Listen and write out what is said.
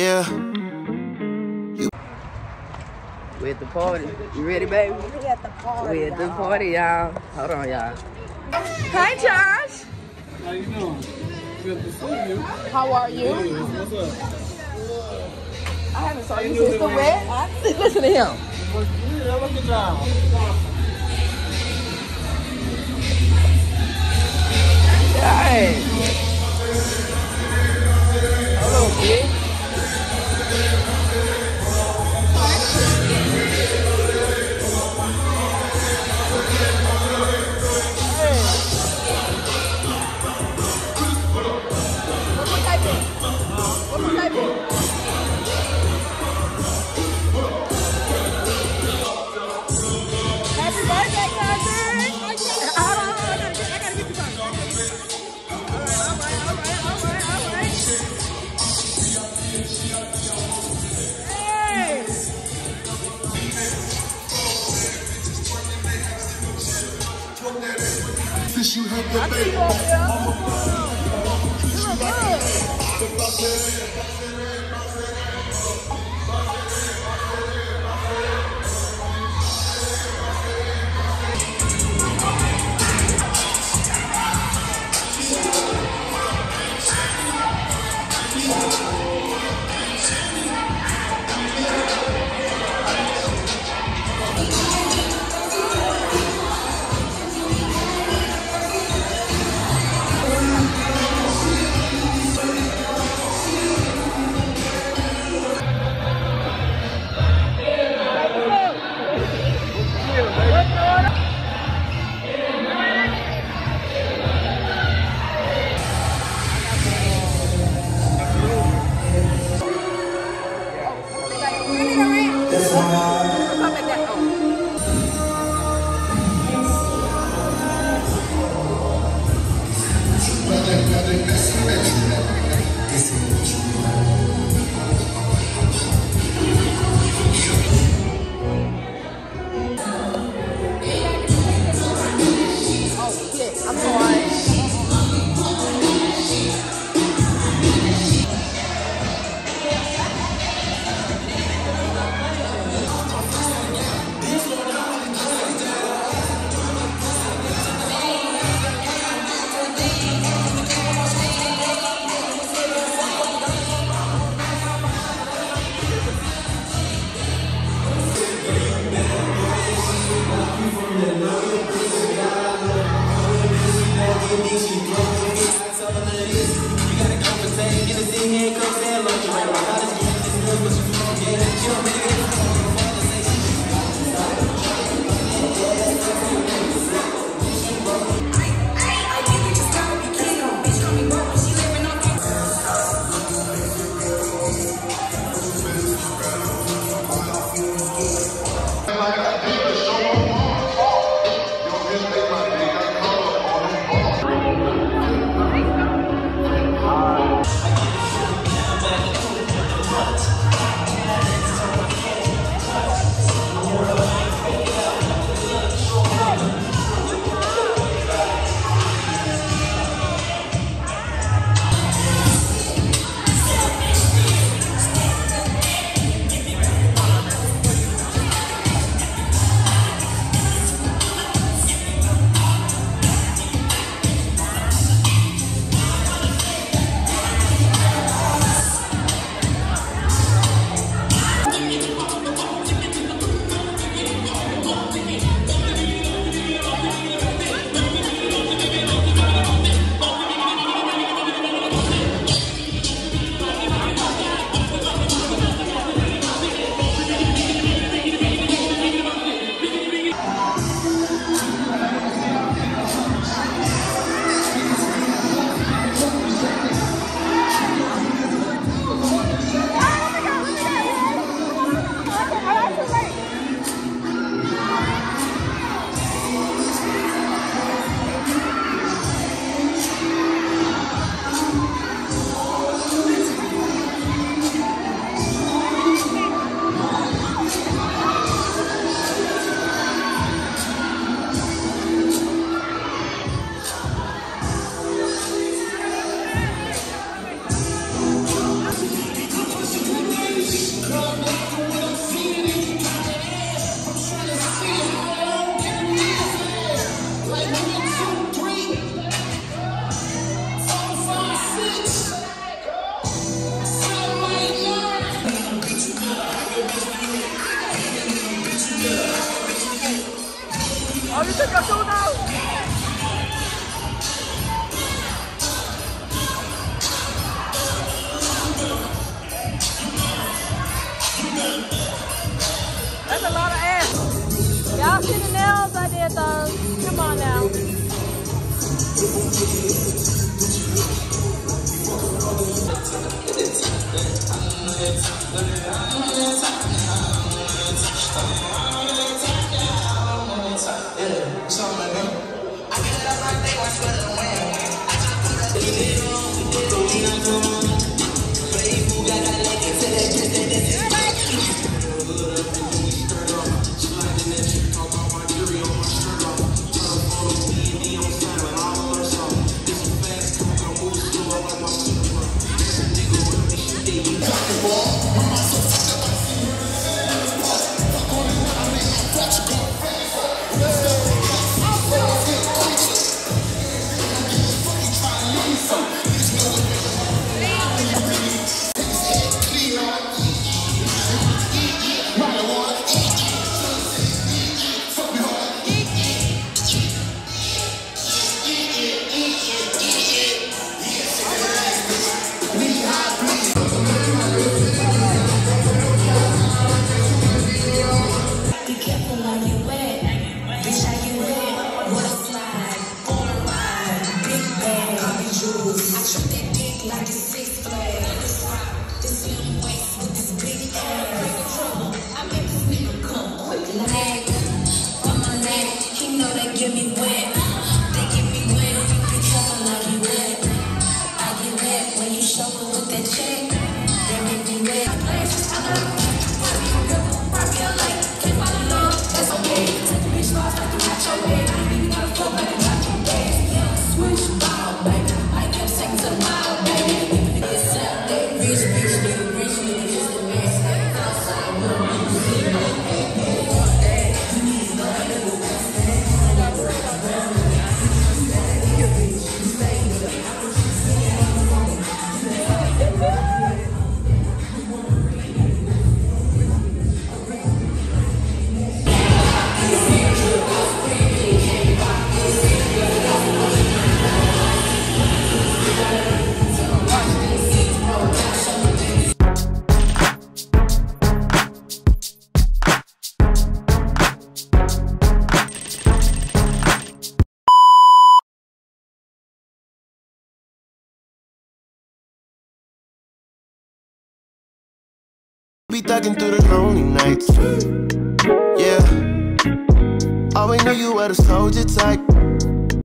Yeah. We at the party. You ready, baby? We at the party. We at the y'all. party, y'all. Hold on, y'all. Hi, Josh. How you doing? Good to see you. How are you? What's up? I haven't saw you since the wedding. Listen to him. Look at y'all. Hey. See you 我。你真係做到！Y'all see the nails I did though? Come on now. give me wings. thugging through the lonely nights. Yeah. Always knew you were the soldier type.